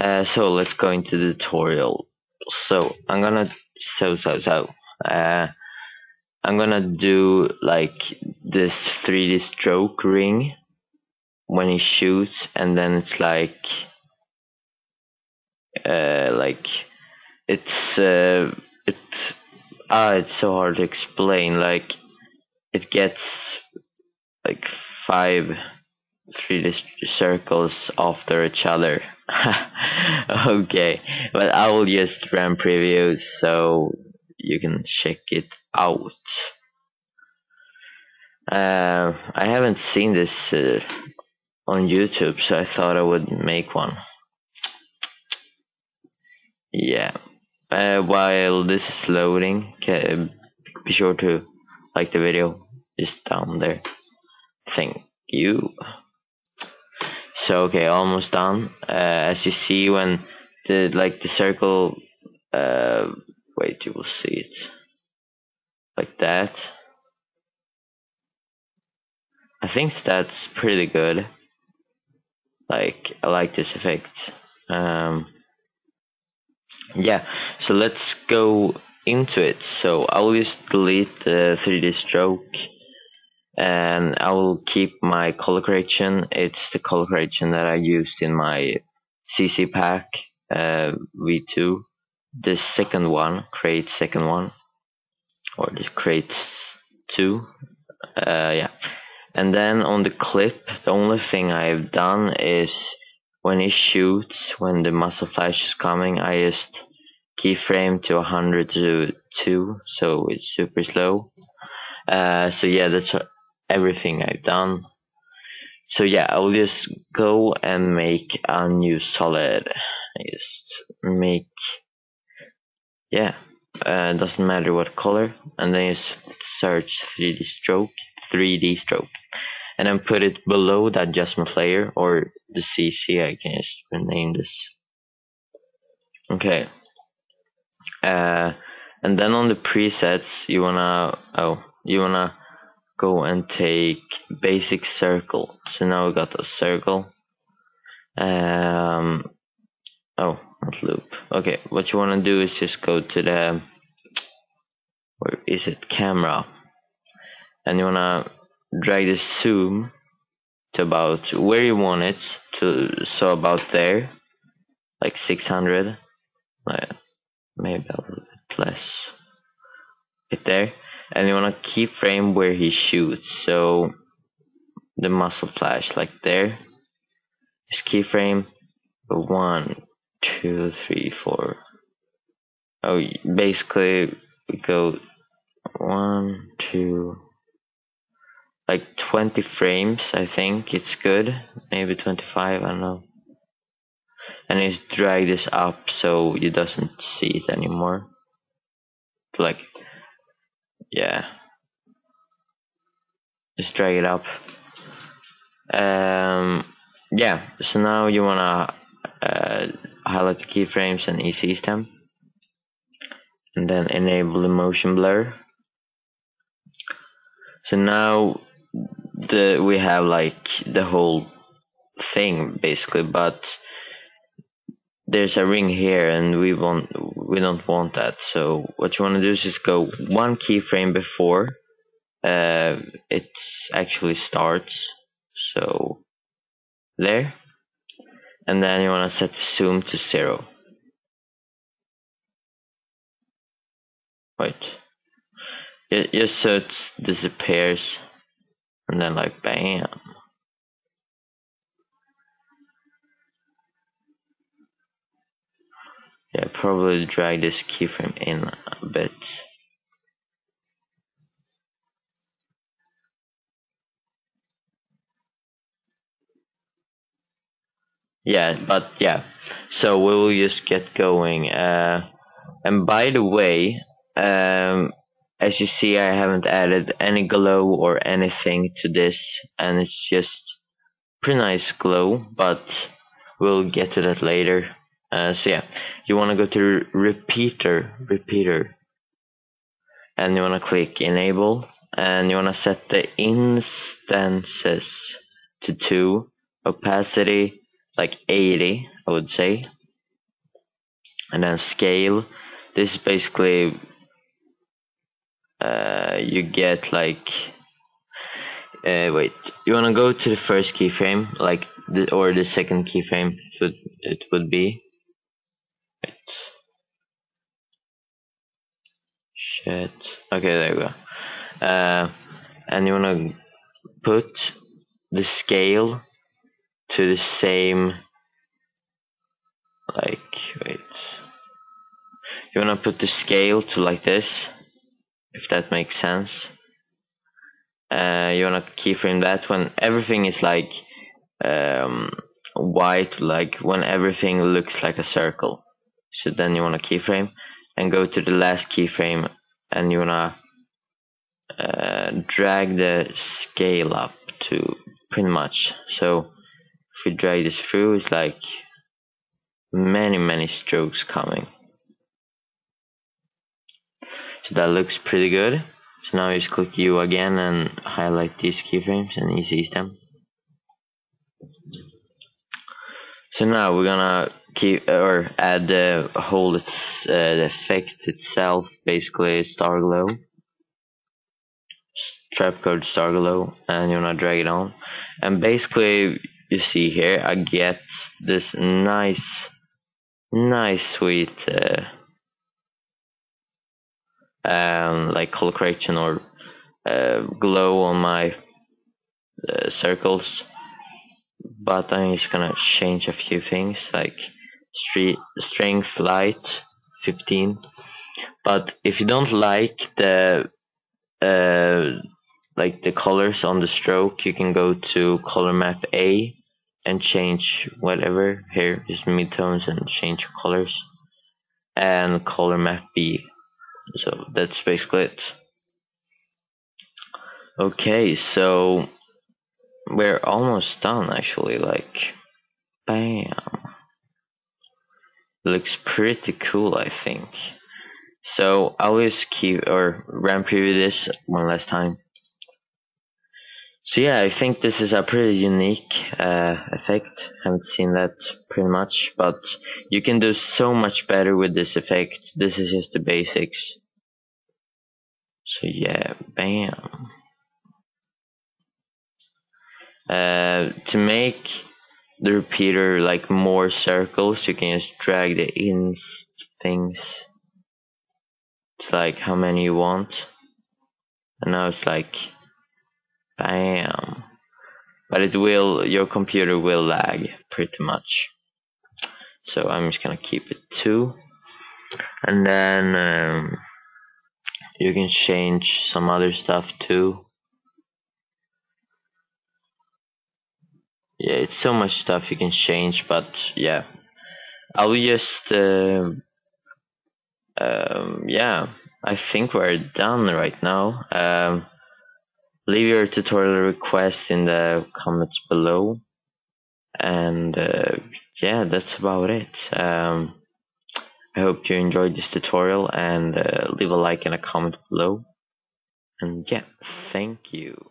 Uh, so let's go into the tutorial. So I'm gonna so so so uh, I'm gonna do like this 3D stroke ring when he shoots, and then it's like uh, like it's uh, it's ah it's so hard to explain. Like it gets like five 3D circles after each other. okay, but I will just run previews so you can check it out. Uh, I haven't seen this uh, on YouTube, so I thought I would make one. Yeah. Uh, while this is loading, be sure to like the video just down there. Thank you. So okay, almost done. Uh, as you see, when the like the circle, uh, wait, you will see it like that. I think that's pretty good. Like I like this effect. Um, yeah, so let's go into it. So I will just delete the 3D stroke and I will keep my color correction. It's the color correction that I used in my CC pack uh, V2. The second one, create second one, or the create two. Uh, yeah, and then on the clip, the only thing I've done is when it shoots, when the muzzle flash is coming, I just keyframe to 100 to 2, so it's super slow. Uh, so yeah, that's everything I've done. So yeah, I'll just go and make a new solid. Just make, yeah, uh, doesn't matter what color, and then just search 3D stroke, 3D stroke, and then put it below the adjustment layer or the CC. I can just rename this. Okay. Uh, and then on the presets, you wanna oh, you wanna go and take basic circle. So now we got a circle. Um, oh, not loop. Okay, what you want to do is just go to the, where is it, camera. And you want to drag the zoom to about where you want it to, so about there, like 600, maybe a little bit less, right there and you want to keyframe where he shoots. So the muzzle flash like there. Just keyframe. One two three four. Oh basically we go one two like 20 frames I think. It's good. Maybe 25 I don't know. And just drag this up so you doesn't see it anymore. Like yeah. Just drag it up. Um, yeah so now you wanna uh, highlight the keyframes and EC stem. And then enable the motion blur. So now the we have like the whole thing basically but there's a ring here and we want we don't want that. So what you want to do is just go one keyframe before uh, it actually starts. So there. And then you want to set the zoom to zero. Wait. It just so it disappears and then like bam Yeah, probably drag this keyframe in a bit. Yeah, but yeah, so we will just get going. Uh, and by the way, um, as you see, I haven't added any glow or anything to this, and it's just pretty nice glow, but we'll get to that later. Uh, so yeah, you want to go to repeater, repeater, and you want to click enable, and you want to set the instances to two, opacity like 80, I would say, and then scale. This is basically uh, you get like uh, wait. You want to go to the first keyframe like the, or the second keyframe it would, it would be wait. Okay there we go. Uh, and you want to put the scale to the same like wait. You want to put the scale to like this if that makes sense. Uh, you want to keyframe that when everything is like um, white like when everything looks like a circle. So then you want to keyframe and go to the last keyframe and you want to uh, drag the scale up to pretty much. So if we drag this through it's like many many strokes coming. So that looks pretty good. So now just click U again and highlight these keyframes and sees them so now we're gonna keep or add the whole it's, uh, the effect itself basically Starglow. Trap code star glow and you wanna drag it on. And basically you see here I get this nice nice sweet uh, um, like color correction or uh, glow on my uh, circles. But I'm just gonna change a few things like strength light 15 but if you don't like the uh, like the colors on the stroke you can go to color map A and change whatever. Here is midtones and change colors. And color map B. So that's basically it. Okay so we're almost done actually. Like bam looks pretty cool I think so I'll just keep or run preview this one last time so yeah, I think this is a pretty unique uh, effect. Haven't seen that pretty much, but you can do so much better with this effect. This is just the basics. So yeah, bam. Uh, to make the repeater like more circles, you can just drag the ins things to like how many you want. And now it's like Bam. But it will, your computer will lag pretty much. So I'm just gonna keep it two. And then um, you can change some other stuff too. Yeah, it's so much stuff you can change, but yeah. I'll just, uh, um, yeah, I think we're done right now. Um, leave your tutorial request in the comments below and uh, yeah that's about it um, I hope you enjoyed this tutorial and uh, leave a like and a comment below and yeah thank you